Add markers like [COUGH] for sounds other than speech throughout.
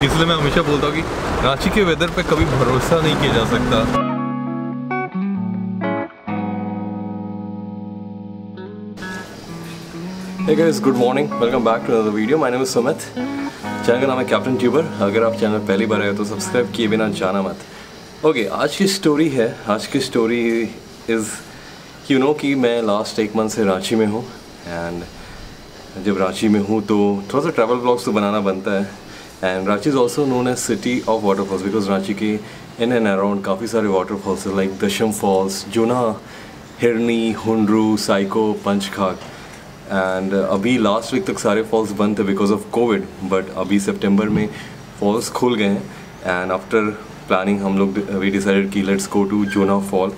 इसलिए मैं हमेशा बोलता हूँ कि रांची के वेदर पे कभी भरोसा नहीं किया जा सकता good morning. Welcome back to another video. My name is Sumit. Channel का नाम है कैप्टन ट्यूबर अगर आप चैनल पहली बार आए हो तो सब्सक्राइब किए बिना जाना मत ओके okay, आज की स्टोरी है आज की स्टोरी इज़ यू नो कि मैं लास्ट एक मंथ से रांची में हूँ एंड जब रांची में हूँ तो थोड़ा सा ट्रैवल ब्लॉग्स तो बनाना बनता है and Ranchi is also known as city of waterfalls because Ranchi के इन एंड अराउंड काफ़ी सारे वाटरफॉल्स लाइक दशम फॉल्स जुना हिरनी हुंड्रू साइको पंचखाक एंड अभी लास्ट वीक तक सारे फॉल्स बंद थे बिकॉज़ ऑफ़ कोविड बट अभी सितंबर में फॉल्स खुल गए हैं। एंड आफ्टर प्लानिंग हम लोग वी डिसाइडेड कि let's go to Jonha fall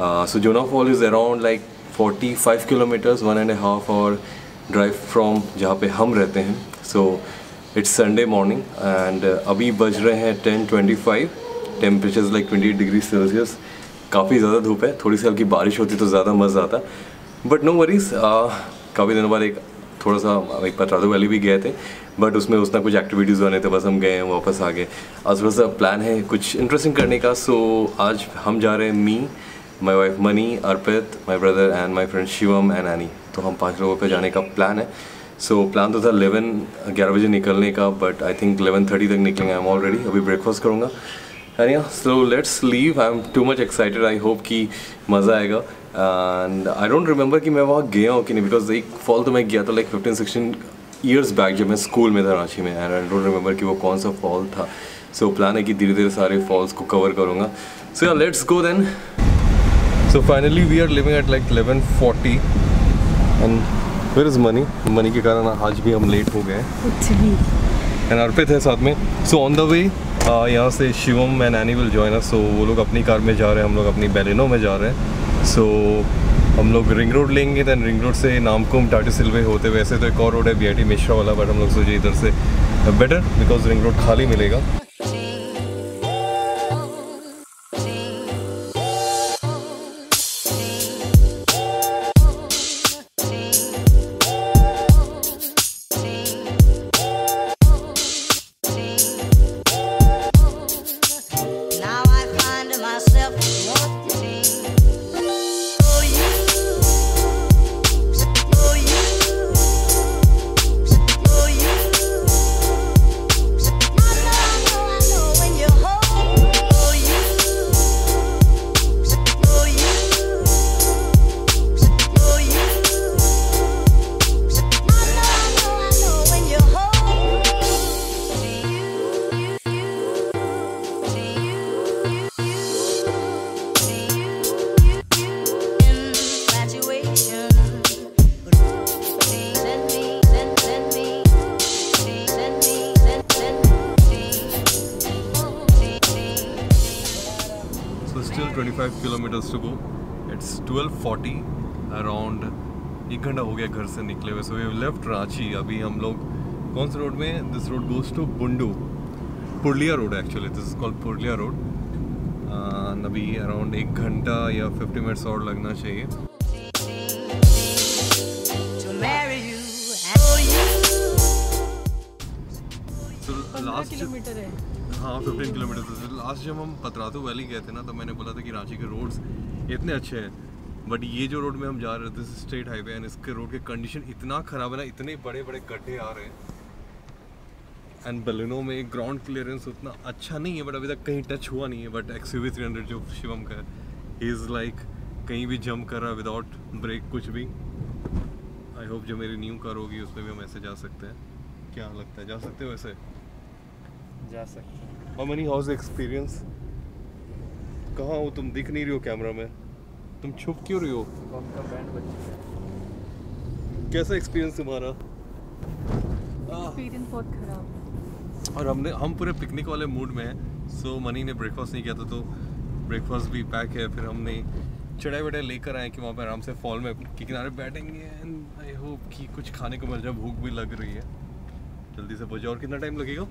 so Jonha fall is around like 45 kilometres one and half hour drive from जहाँ पे हम रहते हैं। So it's Sunday morning and अभी बज रहे हैं ten twenty five temperature like twenty degree Celsius काफ़ी ज़्यादा धूप है. थोड़ी सी हल्की बारिश होती तो ज़्यादा मज़ा आता. बट नो वरीज काफ़ी दिनों बाद एक थोड़ा सा एक पत्रादो वैली भी गए थे बट उसमें उसना कुछ एक्टिविटीज़ बने थे. बस हम गए हैं, वापस आ गए. आज थोड़ा सा प्लान है कुछ इंटरेस्टिंग करने का. सो आज हम जा रहे हैं me my wife Mani Arpit my brother and my friend Shivam and Annie तो हम पाँच लोगों पे जाने का प्लान है. सो प्लान तो था इलेवन ग्यारह बजे निकलने का but I think eleven thirty तक निकलेंगे। आई एम ऑलरेडी अभी ब्रेकफास्ट करूँगा। And yeah so let's leave I am too much excited I hope कि मज़ा आएगा। एंड आई डोंट रिमेंबर कि मैं वहाँ गया हूँ कि नहीं बिकॉज़ एक फॉल तो मैं गया था like fifteen sixteen years back जब मैं स्कूल में था रांची में। एंड आई डोंट रिमेंबर कि वो कौन सा फॉल था। सो so, प्लान है कि धीरे धीरे सारे फॉल्स को कवर करूँगा। So yeah let's go then so finally we are leaving at like eleven forty and फिर इज़ मनी मनी के कारण आज भी हम लेट हो गए एंड अर्पित है साथ में। सो ऑन द वे यहाँ से Shivam and Annie will join us so वो लोग अपनी कार में जा रहे हैं हम लोग अपनी बेलिनो में जा रहे हैं। सो so, हम लोग रिंग रोड लेंगे दैन रिंग रोड से नामकुम टाटी सिल्वे होते वैसे तो एक और रोड है बी आई टी मिश्रा वाला बट हम लोग सोचे इधर से बेटर बिकॉज़ रिंग रोड खाली मिलेगा। Still 25 kilometers to go. It's 12:40 around एक घंटा हो गया घर से निकले हुए। सो वी लेफ़्ट रांची अभी हम लोग कौन से रोड में this road goes to Bundu Purulia road actually this is called Purulia road अभी अराउंड एक घंटा या 50 मिनट्स और लगना चाहिए। लास्ट किलोमीटर है। हाँ फिफ्टीन किलोमीटर तो लास्ट जब हम पतरातू वैली गए थे ना तो मैंने बोला था कि रांची के रोड्स इतने अच्छे हैं। बट ये जो रोड में हम जा रहे थे स्टेट हाईवे एंड इसके रोड के कंडीशन इतना ख़राब है ना, इतने बड़े बड़े गड्ढे आ रहे हैं। एंड बलिनो में ग्राउंड क्लियरेंस उतना अच्छा नहीं है बट अभी तक कहीं टच हुआ नहीं है। But X U three hundred जो शिवम का है इज़ लाइक कहीं भी जंप कर रहा है विदाउट ब्रेक कुछ भी। आई होप जो मेरी न्यू कार होगी, उसमें भी हम ऐसे जा सकते हैं। क्या लगता है, जा सकते हो वैसे जा सकते हैं। और मनी हाउस एक्सपीरियंस कहाँ हो तुम? दिख नहीं रही हो कैमरा में? तुम छुप क्यों रही हो? का बैंड है। कैसा एक्सपीरियंस तुम्हारा? एक्सपीरियंस बहुत खराब और हमने हम पूरे पिकनिक वाले मूड में हैं। सो मनी ने ब्रेकफास्ट नहीं किया था तो ब्रेकफास्ट भी पैक है फिर हमने चढ़ाई वढ़ाई लेकर आए कि वहाँ पे आराम से फॉल में के किनारे बैठेंगे। एंड आई होप कि कुछ खाने को मिल जाए भूख भी लग रही है। जल्दी से पहुँचे। और कितना टाइम लगेगा?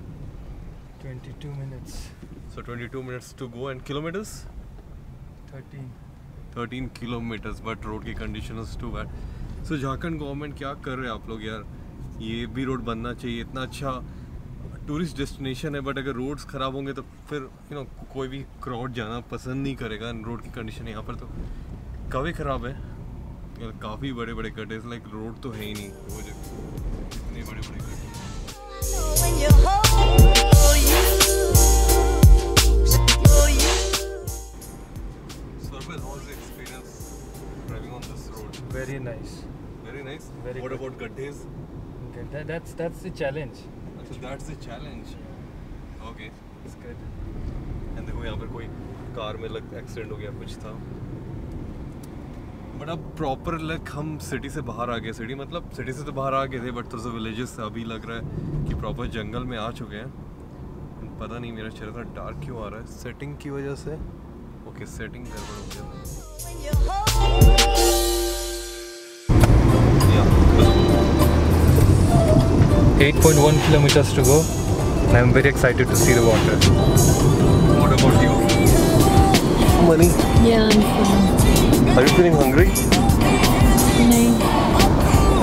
22 minutes. So 22 minutes to go and kilometers? 13 13 kilometers but road की condition is too bad. So Jharkhand government क्या कर रहे हैं आप लोग यार? ये भी रोड बनना चाहिए इतना अच्छा टूरिस्ट डेस्टिनेशन है बट अगर रोड्स ख़राब होंगे तो फिर यू नो कोई भी क्राउड जाना पसंद नहीं करेगा रोड की कंडीशन यहाँ पर तो। काफ़ी ख़राब है। यार काफ़ी बड़े बड़े गड्ढे लाइक रोड तो है ही नहीं। वो जो इतने बड़े बड़े गड्ढे this road? Very nice. Very nice. Very what good. about Gaddhes? Okay, that, that's that's the challenge. So that's the challenge. Okay. It's good. And देखो यहाँ पर कोई कार में लग एक्सीडेंट हो गया कुछ था बट अब प्रॉपर लग हम सिटी से बाहर आ गए सिटी मतलब सिटी से तो बाहर आ गए थे बट थोड़ा सा विलेजेस से अभी लग रहा है कि प्रॉपर जंगल में आ चुके हैं पता नहीं मेरा चेहरा थोड़ा डार्क क्यों आ रहा है सेटिंग की वजह से ओके सेटिंग गड़बड़ हो गया 8.1 kilometers to go. And I'm very excited to see the water. What about you? Money. Yeah, I'm full. Are you feeling hungry? नहीं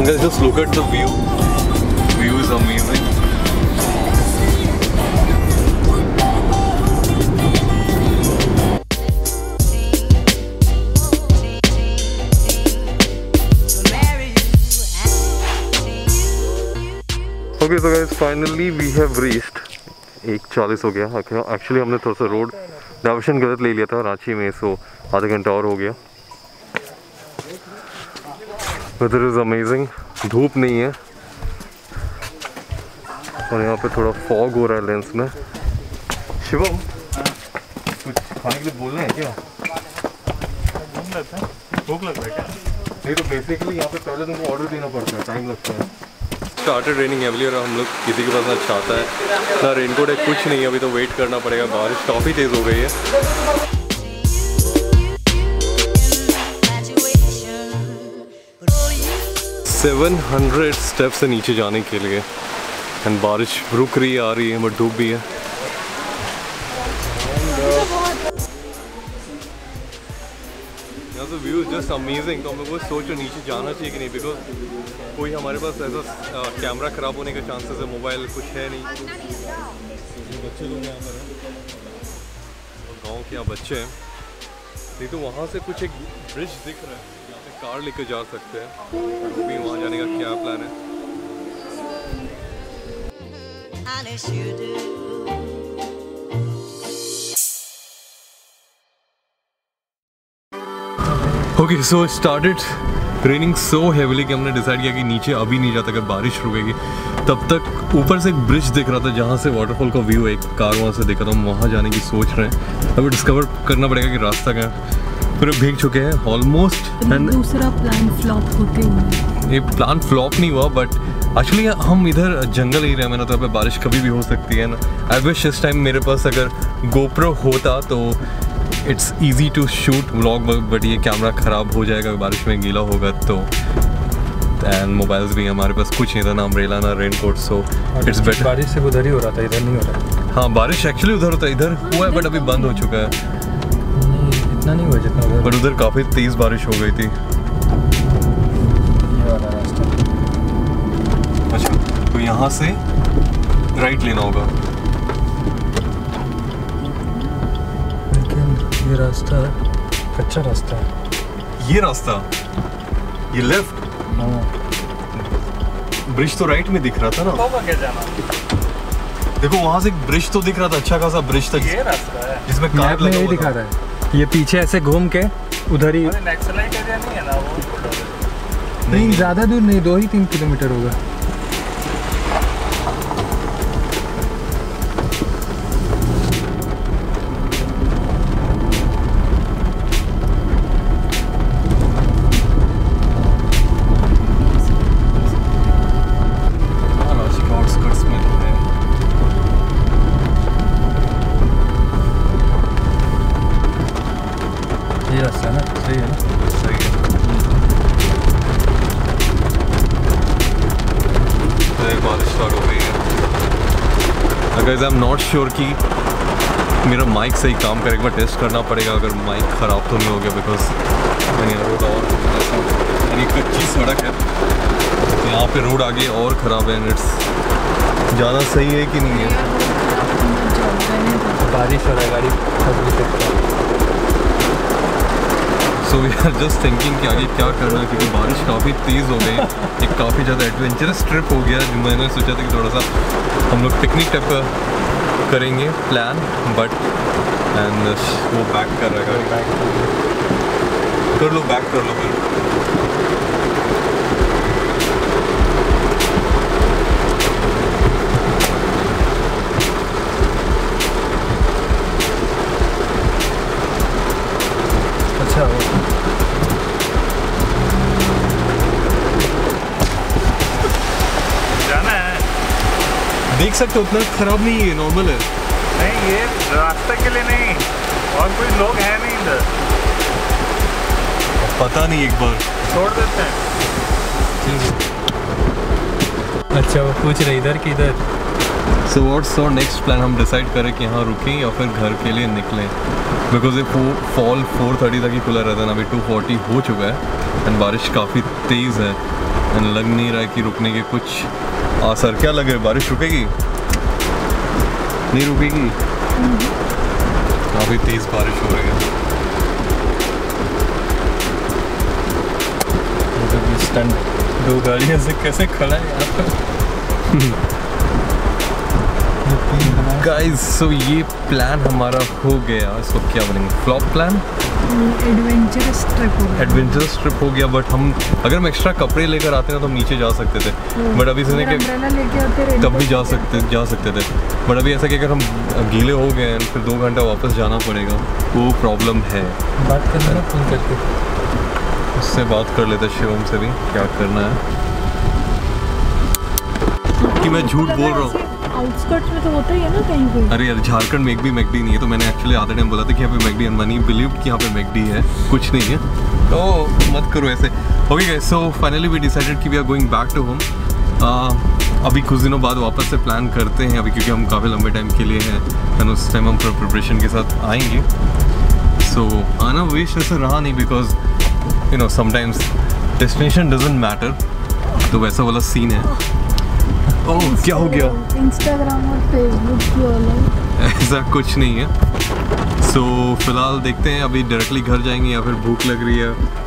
Guys, just look at the view. View okay so guys finally we have reached एक चालीस हो गया actually हमने थोड़ा सा road diversion गलत ले लिया था रांची में सो आधा घंटा और हो गया। वेदर इज़ अमेजिंग धूप नहीं है। और यहाँ पे थोड़ा फॉग हो रहा है लेंस में। शिवम कुछ खाने के लिए बोलना है क्या? भूख लगता है। क्या? नहीं तो बेसिकली यहाँ पे पहले तुमको ऑर्डर देना पड़ता है टाइम लगता है। स्टार्टेड रेनिंग हेवली और हम लोग किसी के पास ना छाता है, ना रेनकोट है, कुछ नहीं अभी तो वेट करना पड़ेगा। बारिश काफ़ी तेज़ हो गई है। infatuation. But oh you 700 steps है नीचे जाने के लिए। एंड बारिश रुक रही, आ रही है बट धूप भी है। यहाँ से व्यू जस्ट अमेजिंग तो हम लोग को सोचो नीचे जाना चाहिए कि नहीं बिकॉज़ कोई हमारे पास ऐसा कैमरा ख़राब होने का चांसेस है मोबाइल कुछ है नहीं। बच्चे लोग यहाँ पर हैं। गाँव के यहाँ बच्चे हैं। नहीं तो वहाँ से कुछ एक ब्रिज दिख रहा है यहाँ पे कार लेके जा सकते हैं। वो भी वहाँ जाने का क्या प्लान है? Okay so started raining so heavily कि हमने डिसाइड किया कि नीचे अभी नहीं जाता अगर बारिश रुकेगी तब तक ऊपर से एक ब्रिज दिख रहा था जहाँ से वाटरफॉल का व्यू एक कार वहाँ से देखा था हम वहाँ जाने की सोच रहे हैं। अभी डिस्कवर करना पड़ेगा कि रास्ता क्या है। पूरे भीग चुके हैं ऑलमोस्ट एंड दूसरा प्लान फ्लॉप होते हुए ये प्लान फ्लॉप नहीं हुआ बट एक्चुअली हम इधर जंगल एरिया में ना तो पे बारिश कभी भी हो सकती है ना। आई विश इस टाइम मेरे पास अगर गोप्रो होता तो it's easy to shoot vlog but ये कैमरा ख़राब हो जाएगा बारिश में गीला होगा तो। एंड मोबाइल्स भी हमारे पास कुछ नहीं था ना अम्ब्रेला ना raincoat so it's better बारिश से उधर ही हो रहा था इधर नहीं हो रहा है हाँ बारिश एक्चुअली उधर होता है इधर हुआ है बट अभी बंद हो चुका है। इतना नहीं हुआ जितना उधर। बट उधर काफ़ी तेज़ बारिश हो गई थी। अच्छा तो यहाँ से राइट लेना होगा। ये रास्ता कच्चा रास्ता। है ये रास्ता? ये लेफ़्ट हाँ। ब्रिज तो राइट में दिख रहा था ना। जाना। देखो वहाँ से एक ब्रिज तो दिख रहा था अच्छा खासा ब्रिज था जिस- रास्ता है। जिसमें कार लगा हुआ दिखा रहा है। ये पीछे ऐसे घूम के उधर ही नहीं। ज़्यादा दूर नहीं दो ही तीन किलोमीटर होगा। अगर आई एम नॉट श्योर कि मेरा माइक सही काम करेगा एक बार टेस्ट करना पड़ेगा, अगर माइक ख़राब तो नहीं हो गया बिकॉज़ मैंने रोड और यानी कच्ची सड़क है। यहाँ पे रोड आगे और ख़राब है इट्स ज़्यादा सही है कि नहीं है? बारिश हो रहा है गाड़ी so we are just thinking कि आगे क्या करना है, क्योंकि बारिश काफ़ी तेज़ हो गई। एक काफ़ी ज़्यादा एडवेंचरस ट्रिप हो गया जो मैंने सोचा था कि थोड़ा सा हम लोग पिकनिक टाइप करेंगे प्लान बट एंड वो बैक कर रहा है। कर लो बैक कर लो फिर। देख सकते हो उतना ख़राब नहीं है नॉर्मल है। नहीं ये रास्ते के लिए नहीं और कोई लोग हैं नहीं इधर। पता नहीं एक बार। छोड़ देते हैं। अच्छा वो पूछ रहे इधर कि इधर। सो व्हाट्स और नेक्स्ट प्लान हम डिसाइड करें कि यहाँ रुकें या फिर घर के लिए निकलें। बिकॉज़ ये फॉल फोर थर्टी तक ही खुला रहता है ना अभी टू फोर्टी हो चुका है एंड बारिश काफ़ी तेज़ है एंड लग नहीं रहा है कि रुकने के कुछ आसर क्या लग रहा है बारिश रुकेगी? नहीं रुकेगी? काफ़ी तेज़ बारिश हो रही है। स्टंट दो गाड़ियाँ से कैसे खड़ा है यहाँ पर [LAUGHS] गाइस सो ये प्लान हमारा हो गया। इसको क्या बोलेंगे? फ्लॉप प्लान एडवेंचरस ट्रिप हो गया। एडवेंचरस ट्रिप हो गया बट हम अगर हम एक्स्ट्रा कपड़े लेकर आते ना तो हम नीचे जा सकते थे। बट अभी इसने के लेके तब भी जा सकते जा सकते थे। बट अभी ऐसा कि अगर हम गीले हो गए हैं फिर दो घंटा वापस जाना पड़ेगा वो प्रॉब्लम है। बात करना ना फ़ोन करके। उससे बात कर लेते शिवम से भी क्या करना है। कि मैं झूठ बोल रहा हूँ। आउटस्कर्ट्स में तो होता ही है ना कहीं पे। अरे यार झारखंड में एक भी मैकडी नहीं है तो मैंने एक्चुअली आधे टाइम बोला था कि यहाँ पे मैकडी है। मनी बिलीव कि यहाँ पे मैकडी है कुछ नहीं है। तो मत करो ऐसे। Okay so finally we decided कि we are going back to home अभी कुछ दिनों बाद वापस से प्लान करते हैं अभी क्योंकि हम काफ़ी लंबे टाइम के लिए हैं एंड उस टाइम हम प्रिपरेशन के साथ आएँगे। सो so, आना वेस्ट ऐसा रहा नहीं because you know sometimes destination doesn't matter तो वैसा वाला सीन है। ओह क्या हो गया? इंस्टाग्राम और फेसबुक की अलग ऐसा कुछ नहीं है। सो so, फ़िलहाल देखते हैं अभी डायरेक्टली घर जाएँगे या फिर भूख लग रही है।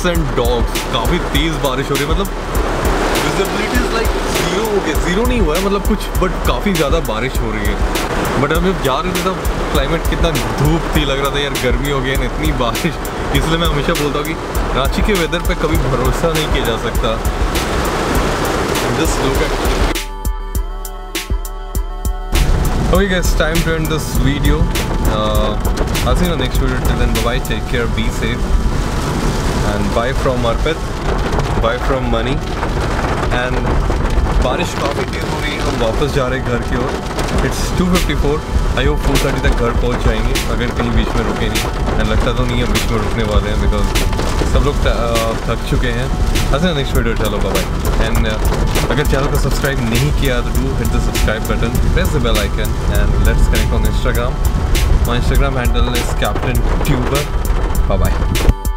कैट्स एंड डॉग्स काफ़ी तेज़ बारिश हो रही है। मतलब विजिबिलिटी लाइक ज़ीरो हो गया। ज़ीरो नहीं हुआ है मतलब कुछ बट काफ़ी ज़्यादा बारिश हो रही है। बट हम जब जा रहे थे तब क्लाइमेट कितना धूप थी लग रहा था यार गर्मी हो गई है इतनी बारिश। इसलिए मैं हमेशा बोलता हूँ कि रांची के वेदर पे कभी भरोसा नहीं किया जा सकता। Just look at Okay guys, time to end this video. Uh, I'll see you in the next video. And bye from Arpit. Bye from Money. And बारिश काफ़ी तेज़ हो रही है हम वापस जा रहे हैं घर की ओर। It's 254 I hope four thirty तक घर पहुँच जाएँगे, अगर कहीं बीच में रुके नहीं। एंड लगता तो नहीं है बीच में रुकने वाले हैं बिकॉज़ सब लोग थक चुके हैं। अच्छा नेक्स्ट वीडियो चलो बाय एंड अगर चैनल को सब्सक्राइब नहीं किया तो do hit the subscribe button press the bell icon and let's connect on Instagram my Instagram handle is Captain Tuber bye bye